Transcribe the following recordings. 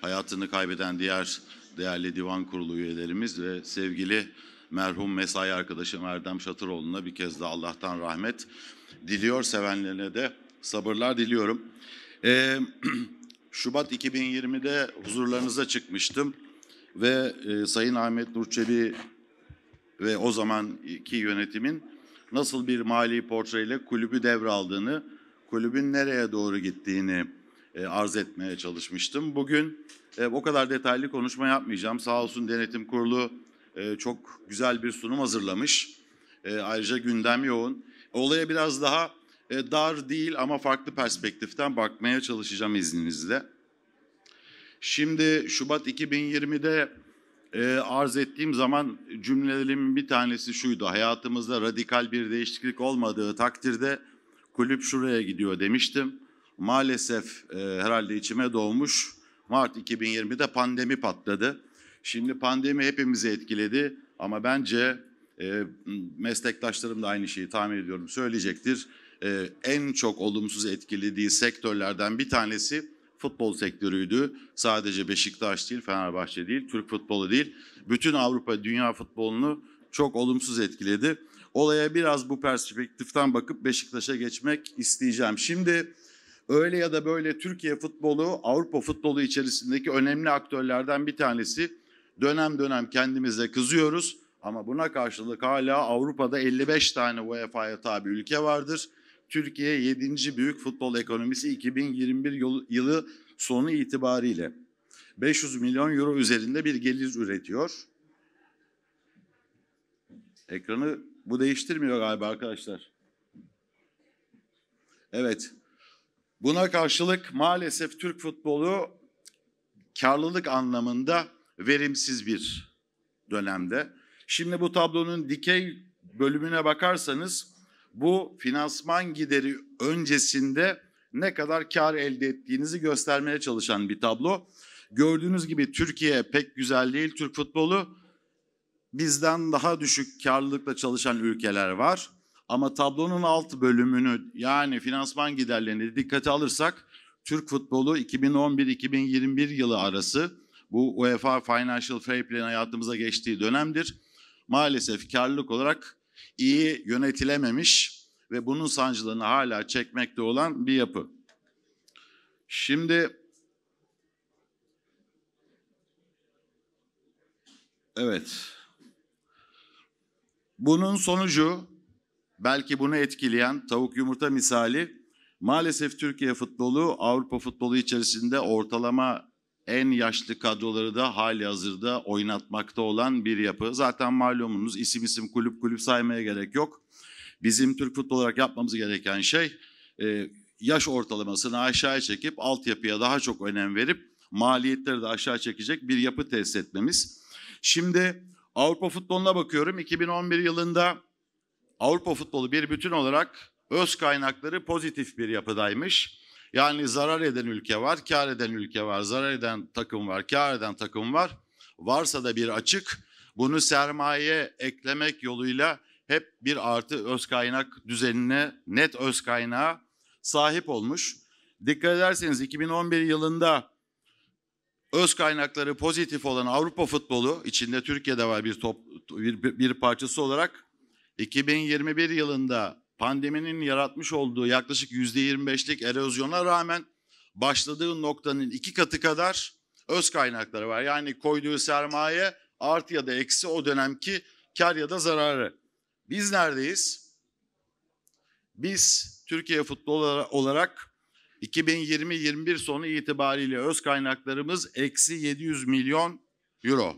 hayatını kaybeden diğer değerli divan kurulu üyelerimiz ve sevgili merhum mesai arkadaşım Erdem Şatıroğlu'na bir kez daha Allah'tan rahmet diliyor. Sevenlerine de sabırlar diliyorum. Ee, Şubat 2020'de huzurlarınıza çıkmıştım ve e, Sayın Ahmet Nurçebi ve o zamanki yönetimin nasıl bir mali portreyle kulübü devraldığını, kulübün nereye doğru gittiğini e, arz etmeye çalışmıştım. Bugün e, o kadar detaylı konuşma yapmayacağım. Sağ olsun denetim kurulu e, çok güzel bir sunum hazırlamış. Ayrıca gündem yoğun. Olaya biraz daha dar değil ama farklı perspektiften bakmaya çalışacağım izninizle. Şimdi Şubat 2020'de e, arz ettiğim zaman cümlelerimin bir tanesi şuydu. Hayatımızda radikal bir değişiklik olmadığı takdirde kulüp şuraya gidiyor demiştim. Maalesef e, herhalde içime doğmuş. Mart 2020'de pandemi patladı. Şimdi pandemi hepimizi etkiledi ama bence e, meslektaşlarım da aynı şeyi tahmin ediyorum söyleyecektir. E, en çok olumsuz etkilediği sektörlerden bir tanesi futbol sektörüydü. Sadece Beşiktaş değil, Fenerbahçe değil, Türk futbolu değil. Bütün Avrupa, dünya futbolunu çok olumsuz etkiledi. Olaya biraz bu perspektiften bakıp Beşiktaş'a geçmek isteyeceğim. Şimdi öyle ya da böyle Türkiye futbolu Avrupa futbolu içerisindeki önemli aktörlerden bir tanesi. Dönem dönem kendimize kızıyoruz ama buna karşılık hala Avrupa'da 55 tane UEFA'ya tabi ülke vardır. Türkiye 7. büyük futbol ekonomisi 2021 yılı sonu itibariyle 500 milyon euro üzerinde bir gelir üretiyor. Ekranı bu değiştirmiyor galiba arkadaşlar. Evet. Buna karşılık maalesef Türk futbolu karlılık anlamında verimsiz bir dönemde. Şimdi bu tablonun dikey bölümüne bakarsanız bu finansman gideri öncesinde ne kadar kar elde ettiğinizi göstermeye çalışan bir tablo. Gördüğünüz gibi Türkiye pek güzel değil Türk futbolu. Bizden daha düşük karlılıkla çalışan ülkeler var. Ama tablonun alt bölümünü yani finansman giderlerini dikkate alırsak Türk futbolu 2011-2021 yılı arası bu UEFA Financial Fair Play hayatımıza geçtiği dönemdir. Maalesef karlılık olarak iyi yönetilememiş ve bunun sancılarını hala çekmekte olan bir yapı. Şimdi evet. Bunun sonucu belki bunu etkileyen tavuk yumurta misali maalesef Türkiye futbolu Avrupa futbolu içerisinde ortalama en yaşlı kadroları da hali hazırda oynatmakta olan bir yapı. Zaten malumunuz isim isim kulüp kulüp saymaya gerek yok. Bizim Türk futbol olarak yapmamız gereken şey e, yaş ortalamasını aşağıya çekip altyapıya daha çok önem verip maliyetleri de aşağı çekecek bir yapı tesis etmemiz. Şimdi Avrupa futboluna bakıyorum. 2011 yılında Avrupa futbolu bir bütün olarak öz kaynakları pozitif bir yapıdaymış. Yani zarar eden ülke var, kar eden ülke var, zarar eden takım var, kar eden takım var. Varsa da bir açık, bunu sermaye eklemek yoluyla hep bir artı öz kaynak düzenine, net öz kaynağa sahip olmuş. Dikkat ederseniz 2011 yılında öz kaynakları pozitif olan Avrupa futbolu, içinde Türkiye'de var bir, top, bir, bir parçası olarak, 2021 yılında pandeminin yaratmış olduğu yaklaşık yüzde 25'lik erozyona rağmen başladığı noktanın iki katı kadar öz kaynakları var. Yani koyduğu sermaye artı ya da eksi o dönemki kar ya da zararı. Biz neredeyiz? Biz Türkiye futbolu olarak 2020-21 sonu itibariyle öz kaynaklarımız eksi 700 milyon euro.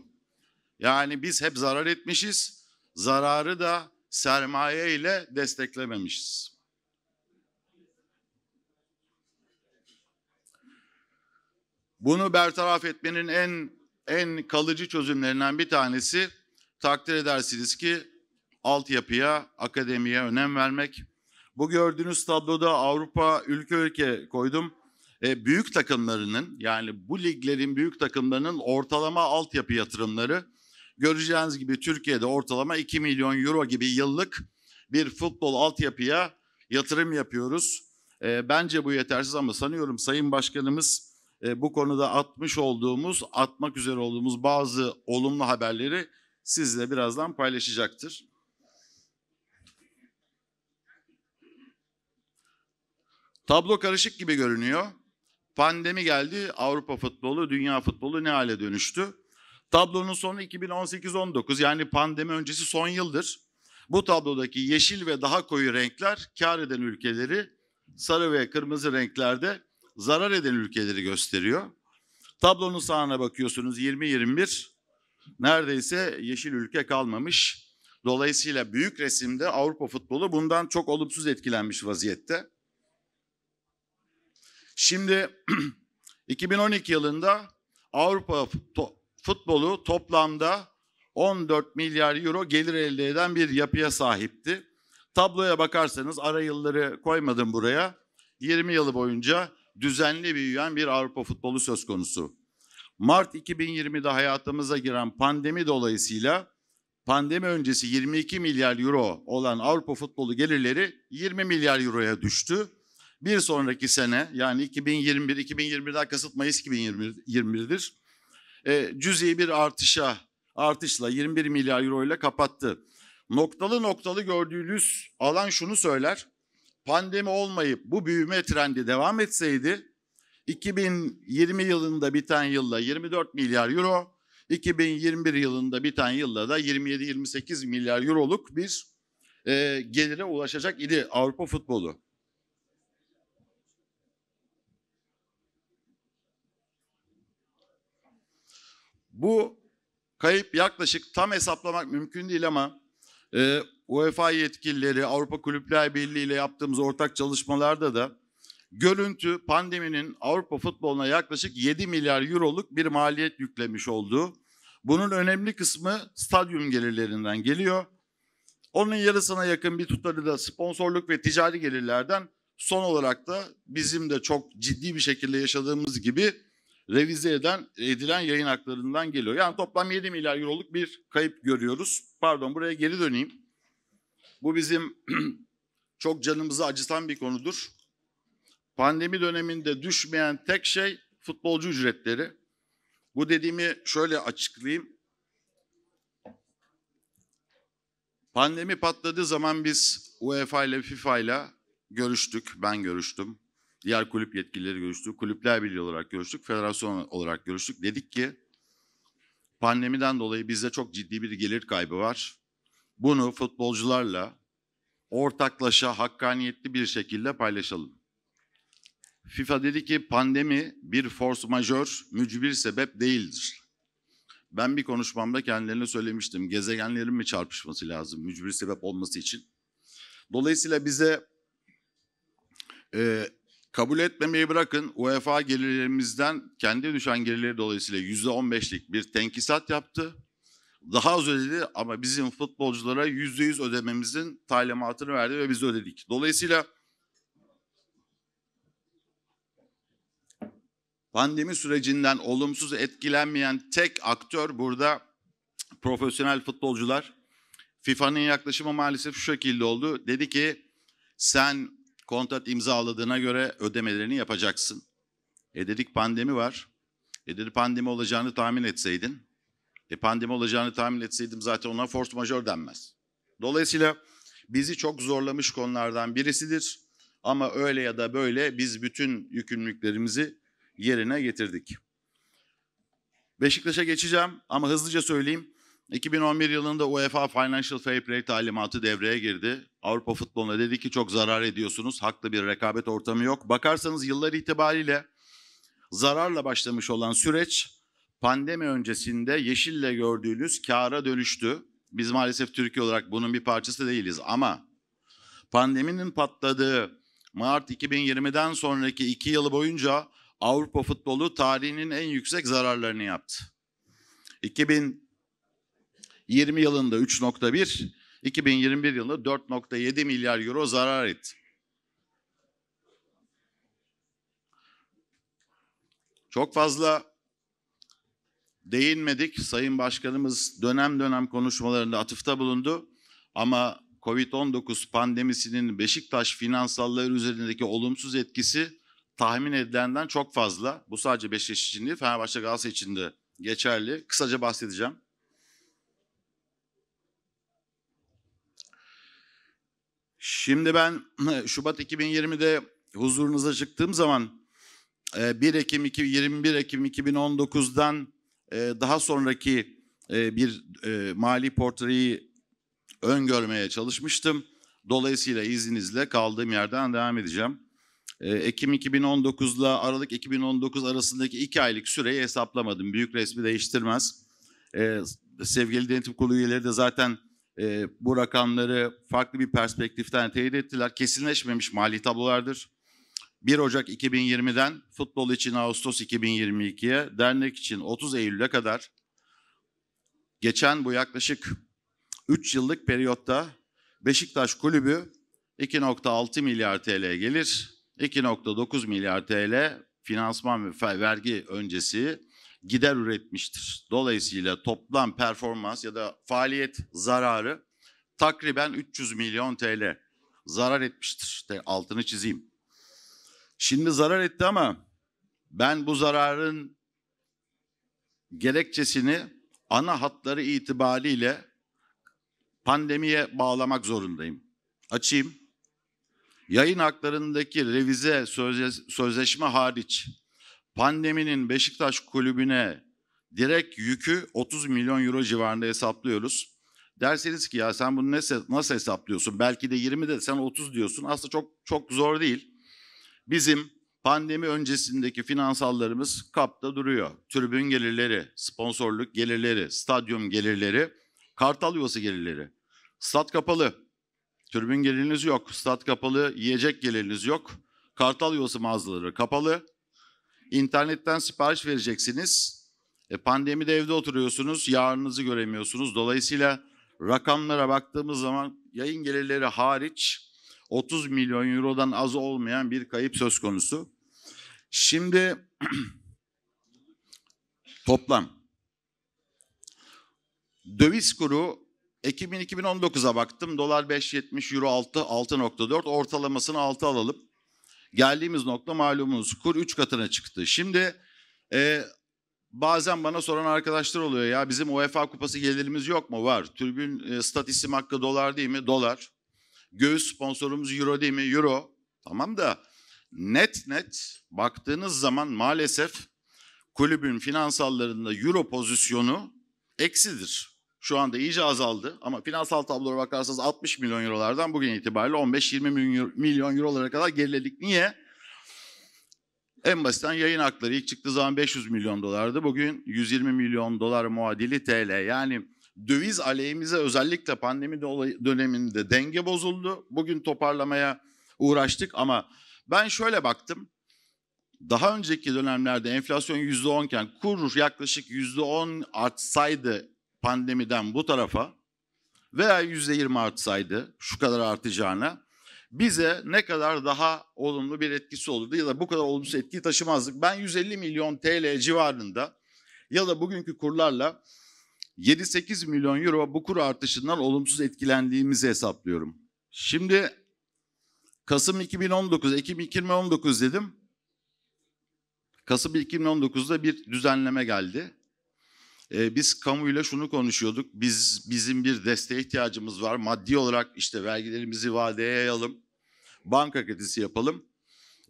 Yani biz hep zarar etmişiz. Zararı da sermaye ile desteklememişiz. Bunu bertaraf etmenin en en kalıcı çözümlerinden bir tanesi takdir edersiniz ki altyapıya, akademiye önem vermek. Bu gördüğünüz tabloda Avrupa ülke ülke koydum. E, büyük takımlarının yani bu liglerin büyük takımlarının ortalama altyapı yatırımları Göreceğiniz gibi Türkiye'de ortalama 2 milyon euro gibi yıllık bir futbol altyapıya yatırım yapıyoruz. E, bence bu yetersiz ama sanıyorum Sayın Başkanımız e, bu konuda atmış olduğumuz, atmak üzere olduğumuz bazı olumlu haberleri sizle birazdan paylaşacaktır. Tablo karışık gibi görünüyor. Pandemi geldi, Avrupa futbolu, dünya futbolu ne hale dönüştü? Tablonun sonu 2018-19 yani pandemi öncesi son yıldır. Bu tablodaki yeşil ve daha koyu renkler kar eden ülkeleri, sarı ve kırmızı renklerde zarar eden ülkeleri gösteriyor. Tablonun sağına bakıyorsunuz 20-21 neredeyse yeşil ülke kalmamış. Dolayısıyla büyük resimde Avrupa futbolu bundan çok olumsuz etkilenmiş vaziyette. Şimdi 2012 yılında Avrupa futbolu toplamda 14 milyar euro gelir elde eden bir yapıya sahipti. Tabloya bakarsanız ara yılları koymadım buraya. 20 yılı boyunca düzenli büyüyen bir Avrupa futbolu söz konusu. Mart 2020'de hayatımıza giren pandemi dolayısıyla pandemi öncesi 22 milyar euro olan Avrupa futbolu gelirleri 20 milyar euroya düştü. Bir sonraki sene yani 2021, 2021'den kasıt Mayıs 2021'dir. E, cüzi bir artışa, artışla 21 milyar euro ile kapattı. Noktalı noktalı gördüğünüz alan şunu söyler. Pandemi olmayıp bu büyüme trendi devam etseydi 2020 yılında biten yılla 24 milyar euro, 2021 yılında biten yılda da 27-28 milyar euroluk bir e, gelire ulaşacak idi Avrupa futbolu. Bu kayıp yaklaşık tam hesaplamak mümkün değil ama e, UEFA yetkilileri, Avrupa Kulüpler Birliği ile yaptığımız ortak çalışmalarda da görüntü pandeminin Avrupa futboluna yaklaşık 7 milyar euroluk bir maliyet yüklemiş olduğu. Bunun önemli kısmı stadyum gelirlerinden geliyor. Onun yarısına yakın bir tutarı da sponsorluk ve ticari gelirlerden son olarak da bizim de çok ciddi bir şekilde yaşadığımız gibi revize eden, edilen yayın haklarından geliyor. Yani toplam 7 milyar euroluk bir kayıp görüyoruz. Pardon buraya geri döneyim. Bu bizim çok canımızı acıtan bir konudur. Pandemi döneminde düşmeyen tek şey futbolcu ücretleri. Bu dediğimi şöyle açıklayayım. Pandemi patladığı zaman biz UEFA ile FIFA ile görüştük. Ben görüştüm. Diğer kulüp yetkilileri görüştük. Kulüpler Birliği olarak görüştük. Federasyon olarak görüştük. Dedik ki pandemiden dolayı bizde çok ciddi bir gelir kaybı var. Bunu futbolcularla ortaklaşa hakkaniyetli bir şekilde paylaşalım. FIFA dedi ki pandemi bir force majör, mücbir sebep değildir. Ben bir konuşmamda kendilerine söylemiştim. Gezegenlerin mi çarpışması lazım mücbir sebep olması için? Dolayısıyla bize e, kabul etmemeyi bırakın UEFA gelirlerimizden kendi düşen gelirleri dolayısıyla yüzde on beşlik bir tenkisat yaptı. Daha az ödedi ama bizim futbolculara yüzde yüz ödememizin talimatını verdi ve biz ödedik. Dolayısıyla pandemi sürecinden olumsuz etkilenmeyen tek aktör burada profesyonel futbolcular. FIFA'nın yaklaşımı maalesef şu şekilde oldu. Dedi ki sen kontrat imzaladığına göre ödemelerini yapacaksın. E dedik pandemi var. E dedi pandemi olacağını tahmin etseydin. E pandemi olacağını tahmin etseydim zaten ona force majör denmez. Dolayısıyla bizi çok zorlamış konulardan birisidir. Ama öyle ya da böyle biz bütün yükümlülüklerimizi yerine getirdik. Beşiktaş'a geçeceğim ama hızlıca söyleyeyim. 2011 yılında UEFA Financial Fair Play talimatı devreye girdi. Avrupa futboluna dedi ki çok zarar ediyorsunuz. Haklı bir rekabet ortamı yok. Bakarsanız yıllar itibariyle zararla başlamış olan süreç pandemi öncesinde yeşille gördüğünüz kâra dönüştü. Biz maalesef Türkiye olarak bunun bir parçası değiliz ama pandeminin patladığı Mart 2020'den sonraki iki yıl boyunca Avrupa futbolu tarihinin en yüksek zararlarını yaptı. 2020 yılında 3.1, 2021 yılında 4.7 milyar euro zarar etti. Çok fazla değinmedik. Sayın Başkanımız dönem dönem konuşmalarında atıfta bulundu. Ama Covid-19 pandemisinin Beşiktaş finansalları üzerindeki olumsuz etkisi tahmin edilenden çok fazla. Bu sadece Beşiktaş için değil, Fenerbahçe Galatasaray için de geçerli. Kısaca bahsedeceğim. Şimdi ben Şubat 2020'de huzurunuza çıktığım zaman 1 Ekim 21 Ekim 2019'dan daha sonraki bir mali portreyi öngörmeye çalışmıştım. Dolayısıyla izninizle kaldığım yerden devam edeceğim. Ekim 2019 ile Aralık 2019 arasındaki iki aylık süreyi hesaplamadım. Büyük resmi değiştirmez. Sevgili denetim kurulu üyeleri de zaten bu rakamları farklı bir perspektiften teyit ettiler. Kesinleşmemiş mali tablolardır. 1 Ocak 2020'den futbol için Ağustos 2022'ye, dernek için 30 Eylül'e kadar geçen bu yaklaşık 3 yıllık periyotta Beşiktaş Kulübü 2.6 milyar TL gelir, 2.9 milyar TL finansman ve vergi öncesi gider üretmiştir. Dolayısıyla toplam performans ya da faaliyet zararı takriben 300 milyon TL zarar etmiştir. Altını çizeyim. Şimdi zarar etti ama ben bu zararın gerekçesini ana hatları itibariyle pandemiye bağlamak zorundayım. Açayım. Yayın haklarındaki revize sözleşme hariç pandeminin Beşiktaş kulübüne direkt yükü 30 milyon euro civarında hesaplıyoruz. Derseniz ki ya sen bunu nasıl, hesaplıyorsun? Belki de 20 de sen 30 diyorsun. Aslında çok çok zor değil. Bizim pandemi öncesindeki finansallarımız kapta duruyor. Tribün gelirleri, sponsorluk gelirleri, stadyum gelirleri, kartal yuvası gelirleri. Stat kapalı. Tribün geliriniz yok. Stat kapalı, yiyecek geliriniz yok. Kartal yuvası mağazaları kapalı. İnternetten sipariş vereceksiniz. E, pandemide evde oturuyorsunuz, yarınınızı göremiyorsunuz. Dolayısıyla rakamlara baktığımız zaman yayın gelirleri hariç 30 milyon eurodan az olmayan bir kayıp söz konusu. Şimdi toplam döviz kuru Ekim 2019'a baktım. Dolar 5.70, Euro 6, 6.4. Ortalamasını 6 alalım. Geldiğimiz nokta malumunuz kur 3 katına çıktı. Şimdi e, bazen bana soran arkadaşlar oluyor ya bizim UEFA kupası gelirimiz yok mu? Var. Tribün e, stat isim hakkı dolar değil mi? Dolar. Göğüs sponsorumuz euro değil mi? Euro. Tamam da net net baktığınız zaman maalesef kulübün finansallarında euro pozisyonu eksidir. Şu anda iyice azaldı ama finansal tablolara bakarsanız 60 milyon eurolardan bugün itibariyle 15-20 milyon eurolara kadar geriledik. Niye? En basitten yayın hakları ilk çıktığı zaman 500 milyon dolardı. Bugün 120 milyon dolar muadili TL. Yani döviz aleyhimize özellikle pandemi döneminde denge bozuldu. Bugün toparlamaya uğraştık ama ben şöyle baktım. Daha önceki dönemlerde enflasyon %10 iken kur yaklaşık %10 artsaydı pandemiden bu tarafa veya %20 artsaydı şu kadar artacağına bize ne kadar daha olumlu bir etkisi olurdu ya da bu kadar olumsuz etki taşımazdık. Ben 150 milyon TL civarında ya da bugünkü kurlarla 7-8 milyon euro bu kur artışından olumsuz etkilendiğimizi hesaplıyorum. Şimdi Kasım 2019, Ekim 2019 dedim. Kasım 2019'da bir düzenleme geldi. Ee, biz kamuyla şunu konuşuyorduk. Biz bizim bir desteğe ihtiyacımız var. Maddi olarak işte vergilerimizi vadeye yayalım. Banka kredisi yapalım.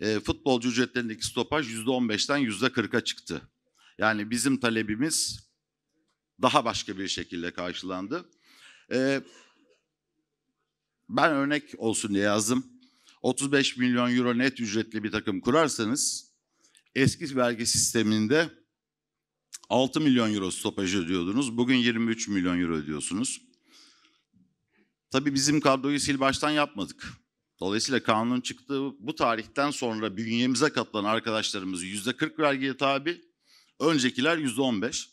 Ee, futbolcu ücretlerindeki stopaj %15'ten %40'a çıktı. Yani bizim talebimiz daha başka bir şekilde karşılandı. Ee, ben örnek olsun diye yazdım. 35 milyon euro net ücretli bir takım kurarsanız eski vergi sisteminde 6 milyon euro stopaj ödüyordunuz. Bugün 23 milyon euro ödüyorsunuz. Tabii bizim kadroyu sil baştan yapmadık. Dolayısıyla kanun çıktığı bu tarihten sonra bünyemize katılan arkadaşlarımız %40 vergiye tabi, öncekiler %15.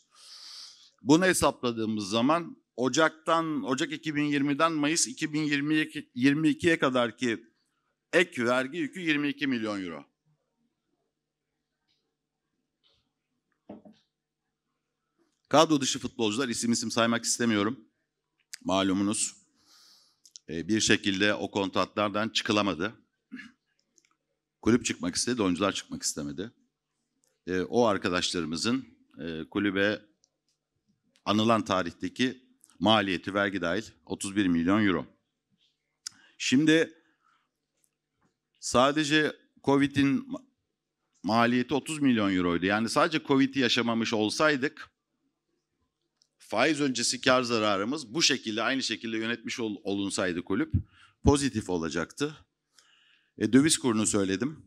Bunu hesapladığımız zaman Ocak'tan Ocak 2020'den Mayıs 2022'ye kadar ki ek vergi yükü 22 milyon euro. Kadro dışı futbolcular isim isim saymak istemiyorum. Malumunuz bir şekilde o kontratlardan çıkılamadı. Kulüp çıkmak istedi, oyuncular çıkmak istemedi. E, o arkadaşlarımızın e, kulübe anılan tarihteki maliyeti vergi dahil 31 milyon euro. Şimdi sadece Covid'in maliyeti 30 milyon euroydu. Yani sadece Covid'i yaşamamış olsaydık faiz öncesi kar zararımız bu şekilde aynı şekilde yönetmiş ol, olunsaydı kulüp pozitif olacaktı. E, döviz kurunu söyledim.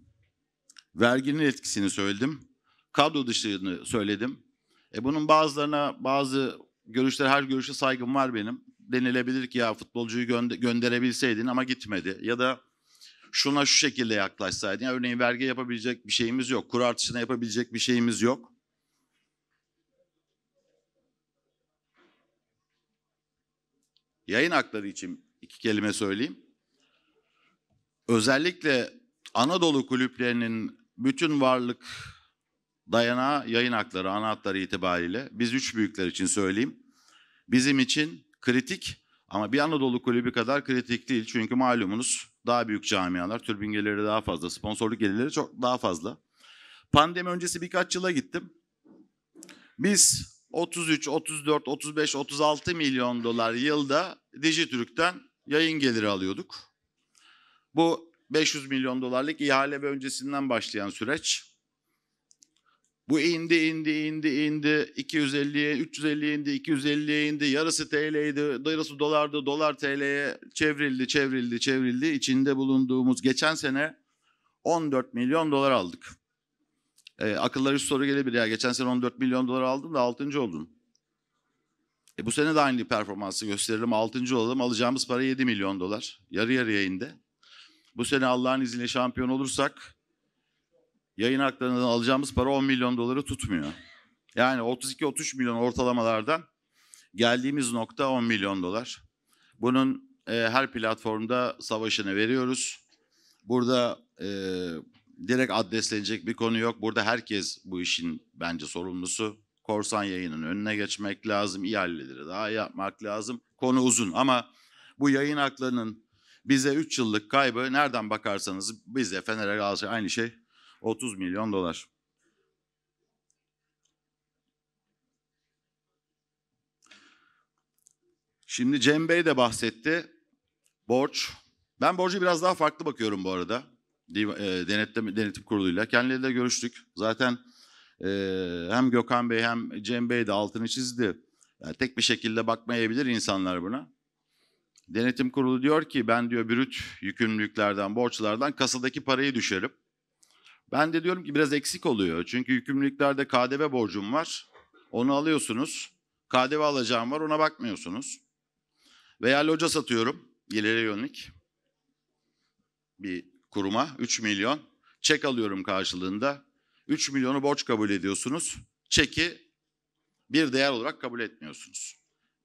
Verginin etkisini söyledim. Kadro dışını söyledim. E, bunun bazılarına bazı görüşler her görüşe saygım var benim. Denilebilir ki ya futbolcuyu gönde gönderebilseydin ama gitmedi. Ya da şuna şu şekilde yaklaşsaydın. Yani örneğin vergi yapabilecek bir şeyimiz yok. Kur artışına yapabilecek bir şeyimiz yok. Yayın hakları için iki kelime söyleyeyim. Özellikle Anadolu kulüplerinin bütün varlık dayanağı yayın hakları, ana hatları itibariyle biz üç büyükler için söyleyeyim. Bizim için kritik ama bir Anadolu kulübü kadar kritik değil. Çünkü malumunuz daha büyük camialar, türbin gelirleri daha fazla, sponsorluk gelirleri çok daha fazla. Pandemi öncesi birkaç yıla gittim. Biz 33, 34, 35, 36 milyon dolar yılda Dijitürk'ten yayın geliri alıyorduk. Bu 500 milyon dolarlık ihale ve öncesinden başlayan süreç. Bu indi indi indi indi 250'ye 350'ye indi 250'ye indi yarısı TL'ydi yarısı dolardı dolar TL'ye çevrildi çevrildi çevrildi içinde bulunduğumuz geçen sene 14 milyon dolar aldık. E, akılları şu soru gelebilir ya geçen sene 14 milyon dolar aldım da 6. oldum. E, bu sene de aynı performansı gösterelim 6. olalım alacağımız para 7 milyon dolar yarı yarıya indi. Bu sene Allah'ın izniyle şampiyon olursak yayın haklarından alacağımız para 10 milyon doları tutmuyor. Yani 32-33 milyon ortalamalardan geldiğimiz nokta 10 milyon dolar. Bunun e, her platformda savaşını veriyoruz. Burada e, direkt adreslenecek bir konu yok. Burada herkes bu işin bence sorumlusu. Korsan yayının önüne geçmek lazım, ihaleleri daha yapmak lazım. Konu uzun ama bu yayın haklarının bize 3 yıllık kaybı nereden bakarsanız bize Fener'e Galatasaray aynı şey 30 milyon dolar. Şimdi Cem Bey de bahsetti. Borç. Ben borcu biraz daha farklı bakıyorum bu arada. Denetim, denetim kuruluyla. Kendileriyle görüştük. Zaten e, hem Gökhan Bey hem Cem Bey de altını çizdi. Yani tek bir şekilde bakmayabilir insanlar buna. Denetim kurulu diyor ki ben diyor brüt yükümlülüklerden, borçlardan kasadaki parayı düşerim. Ben de diyorum ki biraz eksik oluyor. Çünkü yükümlülüklerde KDV borcum var. Onu alıyorsunuz. KDV alacağım var ona bakmıyorsunuz. Veya loca satıyorum. İleri yönelik. Bir kuruma 3 milyon. Çek alıyorum karşılığında. 3 milyonu borç kabul ediyorsunuz. Çeki bir değer olarak kabul etmiyorsunuz.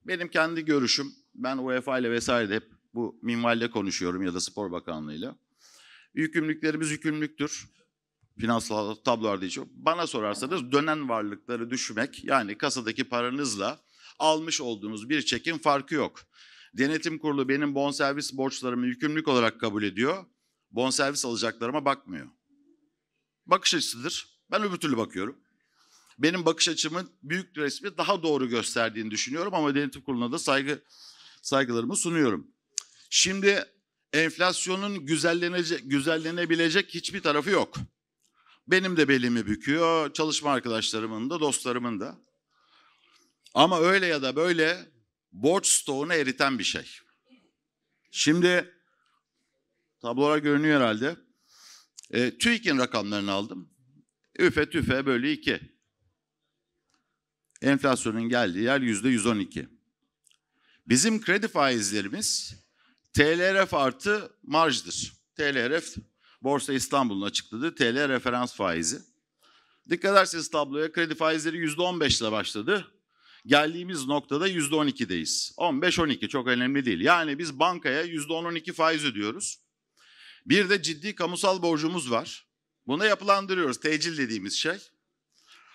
Benim kendi görüşüm, ben UEFA ile vesaire hep bu minvalde konuşuyorum ya da Spor Bakanlığı'yla. Yükümlülüklerimiz yükümlülüktür finansal tablolarda için. Bana sorarsanız dönen varlıkları düşmek yani kasadaki paranızla almış olduğunuz bir çekin farkı yok. Denetim kurulu benim bonservis borçlarımı yükümlülük olarak kabul ediyor. Bonservis alacaklarıma bakmıyor. Bakış açısıdır. Ben öbür türlü bakıyorum. Benim bakış açımın büyük resmi daha doğru gösterdiğini düşünüyorum ama denetim kuruluna da saygı saygılarımı sunuyorum. Şimdi enflasyonun güzellenebilecek hiçbir tarafı yok. Benim de belimi büküyor, çalışma arkadaşlarımın da, dostlarımın da. Ama öyle ya da böyle borç stoğunu eriten bir şey. Şimdi tablolar görünüyor herhalde. E, TÜİK'in rakamlarını aldım. Üfe tüfe bölü 2. Enflasyonun geldiği yer yüzde 112. Bizim kredi faizlerimiz TLRF artı marjdır. TLRF Borsa İstanbul'un açıkladığı TL referans faizi. Dikkat ederseniz tabloya kredi faizleri %15 ile başladı. Geldiğimiz noktada %12'deyiz. 15-12 çok önemli değil. Yani biz bankaya %10-12 faiz ödüyoruz. Bir de ciddi kamusal borcumuz var. Bunu yapılandırıyoruz. Tecil dediğimiz şey.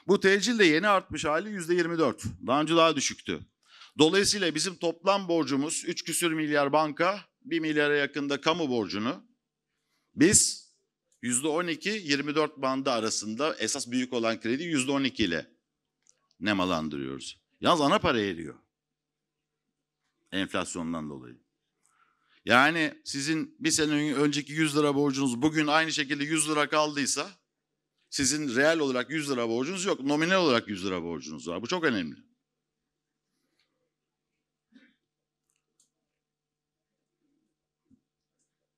Bu tecil de yeni artmış hali %24. Daha önce daha düşüktü. Dolayısıyla bizim toplam borcumuz 3 küsür milyar banka, 1 milyara yakında kamu borcunu biz %12-24 bandı arasında esas büyük olan kredi %12 ile nemalandırıyoruz. Yalnız ana para eriyor. Enflasyondan dolayı. Yani sizin bir sene önceki 100 lira borcunuz bugün aynı şekilde 100 lira kaldıysa sizin reel olarak 100 lira borcunuz yok. Nominal olarak 100 lira borcunuz var. Bu çok önemli.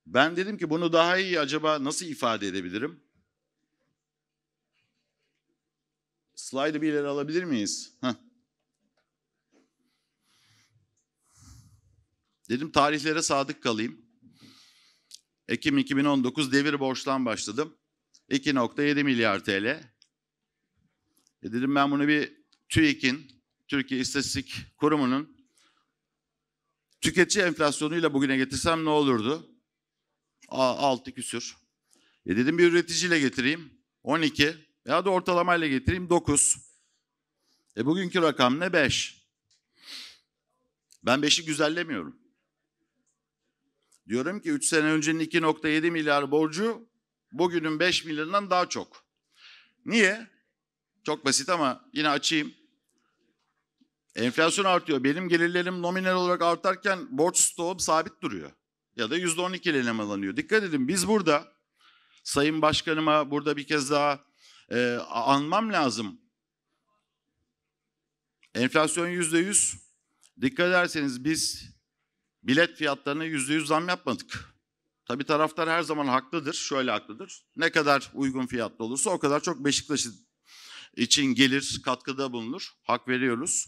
Ben dedim ki bunu daha iyi acaba nasıl ifade edebilirim? Slide'ı bir ileri alabilir miyiz? Heh. Dedim tarihlere sadık kalayım. Ekim 2019 devir borçtan başladım. 2.7 milyar TL. E dedim ben bunu bir TÜİK'in, Türkiye İstatistik Kurumu'nun tüketici enflasyonuyla bugüne getirsem ne olurdu? 6 küsür. E dedim bir üreticiyle getireyim. 12. Ya da ortalamayla getireyim 9. E bugünkü rakam ne? 5. Ben 5'i güzellemiyorum. Diyorum ki 3 sene öncenin 2.7 milyar borcu bugünün 5 milyarından daha çok. Niye? Çok basit ama yine açayım. Enflasyon artıyor. Benim gelirlerim nominal olarak artarken borç stoğum sabit duruyor. Ya da %12 ile nemalanıyor. Dikkat edin biz burada Sayın Başkanıma burada bir kez daha e, anmam lazım. Enflasyon %100. Dikkat ederseniz biz bilet fiyatlarına %100 zam yapmadık. Tabii taraftar her zaman haklıdır. Şöyle haklıdır. Ne kadar uygun fiyatlı olursa o kadar çok Beşiktaş için gelir, katkıda bulunur. Hak veriyoruz.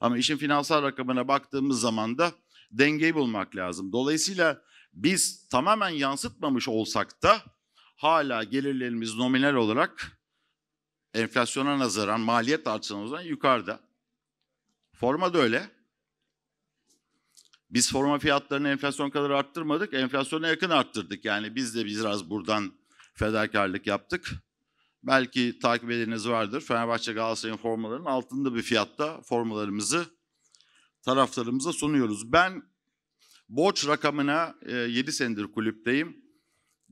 Ama işin finansal rakamına baktığımız zaman da dengeyi bulmak lazım. Dolayısıyla biz tamamen yansıtmamış olsak da hala gelirlerimiz nominal olarak enflasyona nazaran, maliyet artışına nazaran yukarıda. Forma da öyle. Biz forma fiyatlarını enflasyon kadar arttırmadık, enflasyona yakın arttırdık. Yani biz de biraz buradan fedakarlık yaptık. Belki takip edeniniz vardır. Fenerbahçe Galatasaray'ın formalarının altında bir fiyatta formalarımızı taraftarımıza sunuyoruz. Ben borç rakamına e, 7 senedir kulüpteyim.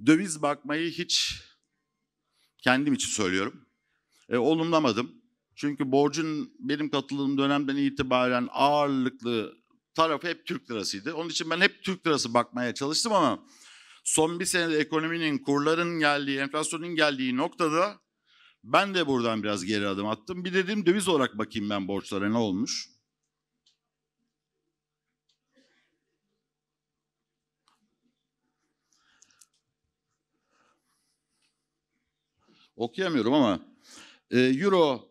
Döviz bakmayı hiç kendim için söylüyorum. E, olumlamadım. Çünkü borcun benim katıldığım dönemden itibaren ağırlıklı tarafı hep Türk lirasıydı. Onun için ben hep Türk lirası bakmaya çalıştım ama son bir senede ekonominin, kurların geldiği, enflasyonun geldiği noktada ben de buradan biraz geri adım attım. Bir dedim döviz olarak bakayım ben borçlara ne olmuş. Okuyamıyorum ama e, Euro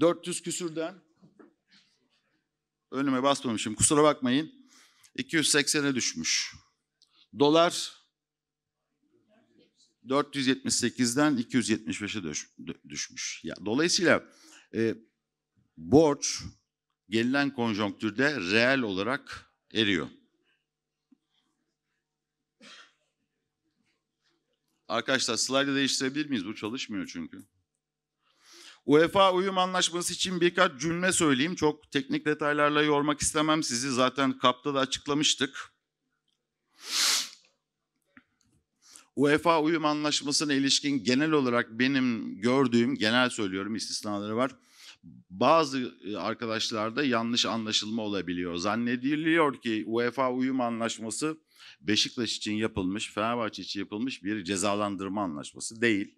400 küsürden önüme basmamışım kusura bakmayın 280'e düşmüş. Dolar 478'den 275'e düş, düşmüş. Ya, dolayısıyla e, borç gelinen konjonktürde reel olarak eriyor. Arkadaşlar slaydı değiştirebilir miyiz? Bu çalışmıyor çünkü. UEFA uyum anlaşması için birkaç cümle söyleyeyim. Çok teknik detaylarla yormak istemem sizi. Zaten kapta da açıklamıştık. UEFA uyum anlaşmasına ilişkin genel olarak benim gördüğüm, genel söylüyorum istisnaları var. Bazı arkadaşlarda yanlış anlaşılma olabiliyor. Zannediliyor ki UEFA uyum anlaşması Beşiktaş için yapılmış, Fenerbahçe için yapılmış bir cezalandırma anlaşması değil.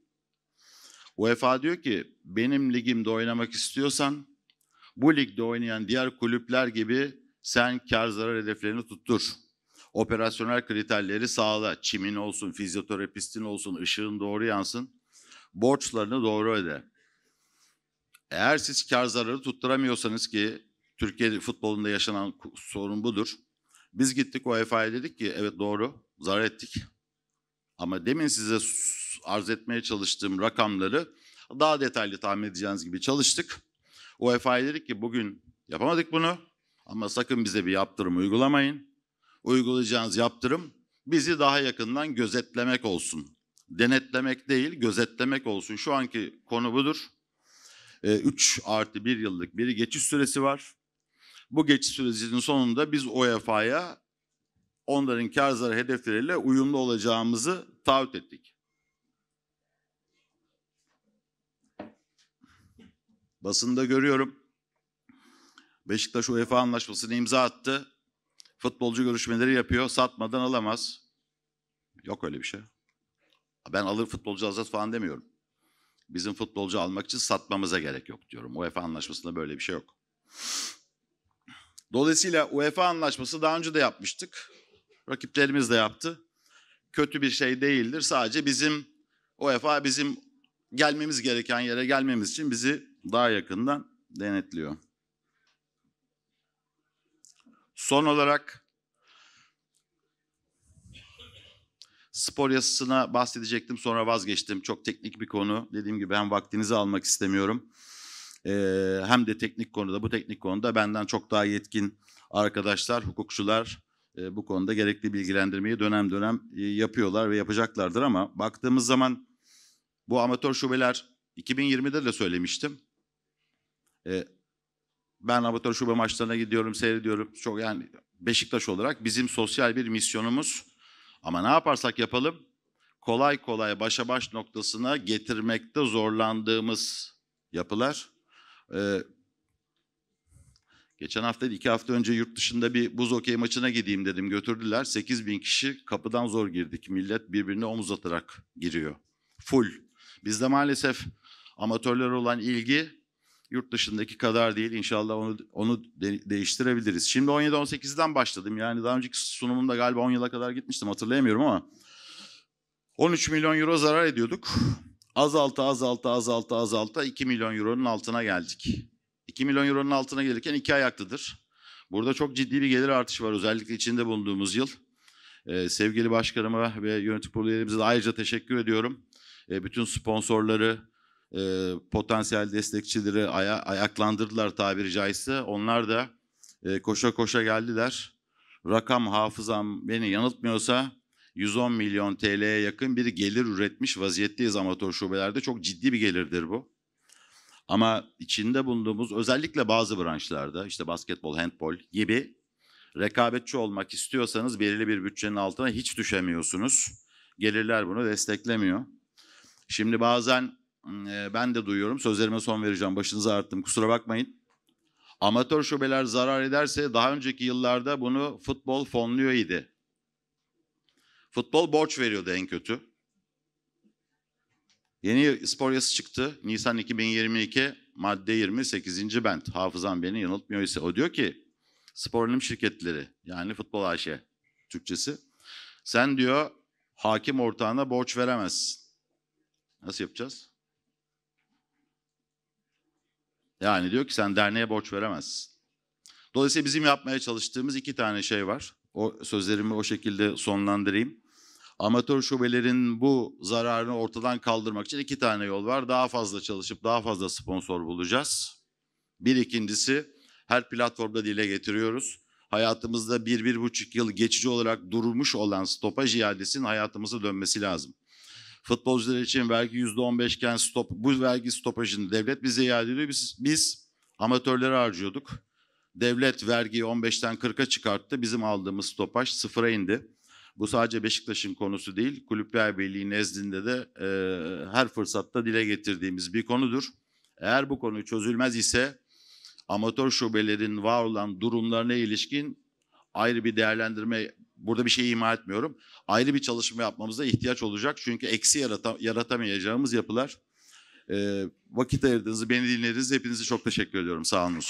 UEFA diyor ki benim ligimde oynamak istiyorsan bu ligde oynayan diğer kulüpler gibi sen kar zarar hedeflerini tuttur. Operasyonel kriterleri sağla. Çimin olsun, fizyoterapistin olsun, ışığın doğru yansın. Borçlarını doğru öde. Eğer siz kar zararı tutturamıyorsanız ki Türkiye futbolunda yaşanan sorun budur. Biz gittik UEFA'ya dedik ki evet doğru zarar ettik. Ama demin size arz etmeye çalıştığım rakamları daha detaylı tahmin edeceğiniz gibi çalıştık. UEFA'ya dedik ki bugün yapamadık bunu ama sakın bize bir yaptırım uygulamayın. Uygulayacağınız yaptırım bizi daha yakından gözetlemek olsun. Denetlemek değil, gözetlemek olsun. Şu anki konu budur. 3 artı 1 yıllık bir geçiş süresi var. Bu geçiş sürecinin sonunda biz UEFA'ya onların kar zarar hedefleriyle uyumlu olacağımızı taahhüt ettik. Basında görüyorum. Beşiktaş UEFA anlaşmasını imza attı. Futbolcu görüşmeleri yapıyor. Satmadan alamaz. Yok öyle bir şey. Ben alır futbolcu azat falan demiyorum. Bizim futbolcu almak için satmamıza gerek yok diyorum. UEFA anlaşmasında böyle bir şey yok. Dolayısıyla UEFA anlaşması daha önce de yapmıştık. Rakiplerimiz de yaptı. Kötü bir şey değildir. Sadece bizim UEFA bizim gelmemiz gereken yere gelmemiz için bizi daha yakından denetliyor. Son olarak spor yasasına bahsedecektim sonra vazgeçtim. Çok teknik bir konu. Dediğim gibi hem vaktinizi almak istemiyorum. Ee, hem de teknik konuda bu teknik konuda benden çok daha yetkin arkadaşlar, hukukçular e, bu konuda gerekli bilgilendirmeyi dönem dönem e, yapıyorlar ve yapacaklardır ama baktığımız zaman bu amatör şubeler 2020'de de söylemiştim. E, ben amatör şube maçlarına gidiyorum, seyrediyorum. Çok yani Beşiktaş olarak bizim sosyal bir misyonumuz. Ama ne yaparsak yapalım kolay kolay başa baş noktasına getirmekte zorlandığımız yapılar. Ee, geçen hafta iki hafta önce yurt dışında bir buz okey maçına gideyim dedim götürdüler. 8 bin kişi kapıdan zor girdik. Millet birbirine omuz atarak giriyor. Full. Bizde maalesef amatörler olan ilgi yurt dışındaki kadar değil. İnşallah onu onu de- değiştirebiliriz. Şimdi 17-18'den başladım. Yani daha önceki sunumumda galiba 10 yıla kadar gitmiştim hatırlayamıyorum ama 13 milyon euro zarar ediyorduk. Azalta azalta azalta azalta 2 milyon euronun altına geldik. 2 milyon euronun altına gelirken iki ayaklıdır. Burada çok ciddi bir gelir artışı var özellikle içinde bulunduğumuz yıl. Ee, sevgili başkanıma ve yönetim kurulu üyelerimize de ayrıca teşekkür ediyorum. Ee, bütün sponsorları, e, potansiyel destekçileri aya, ayaklandırdılar tabiri caizse. Onlar da e, koşa koşa geldiler. Rakam hafızam beni yanıltmıyorsa 110 milyon TL'ye yakın bir gelir üretmiş vaziyetteyiz amatör şubelerde. Çok ciddi bir gelirdir bu. Ama içinde bulunduğumuz özellikle bazı branşlarda işte basketbol, handbol gibi rekabetçi olmak istiyorsanız belirli bir bütçenin altına hiç düşemiyorsunuz. Gelirler bunu desteklemiyor. Şimdi bazen e, ben de duyuyorum sözlerime son vereceğim başınızı arttım kusura bakmayın. Amatör şubeler zarar ederse daha önceki yıllarda bunu futbol fonluyor idi. Futbol borç veriyordu en kötü. Yeni spor yası çıktı. Nisan 2022 madde 28. bent. Hafızam beni yanıltmıyor ise. O diyor ki spor anonim şirketleri yani futbol AŞ Türkçesi. Sen diyor hakim ortağına borç veremezsin. Nasıl yapacağız? Yani diyor ki sen derneğe borç veremezsin. Dolayısıyla bizim yapmaya çalıştığımız iki tane şey var. O sözlerimi o şekilde sonlandırayım. Amatör şubelerin bu zararını ortadan kaldırmak için iki tane yol var. Daha fazla çalışıp daha fazla sponsor bulacağız. Bir ikincisi her platformda dile getiriyoruz. Hayatımızda bir, bir buçuk yıl geçici olarak durmuş olan stopaj iadesinin hayatımıza dönmesi lazım. Futbolcular için vergi yüzde on beşken stop, bu vergi stopajını devlet bize iade ediyor. Biz, biz amatörlere harcıyorduk. Devlet vergiyi 15'ten 40'a çıkarttı. Bizim aldığımız stopaj sıfıra indi. Bu sadece Beşiktaş'ın konusu değil. Kulüpler Birliği nezdinde de e, her fırsatta dile getirdiğimiz bir konudur. Eğer bu konu çözülmez ise amatör şubelerin var olan durumlarına ilişkin ayrı bir değerlendirme, burada bir şey ima etmiyorum. Ayrı bir çalışma yapmamıza ihtiyaç olacak. Çünkü eksi yarata, yaratamayacağımız yapılar. E, vakit ayırdığınızı, beni dinlediğiniz hepinize çok teşekkür ediyorum. Sağ olun.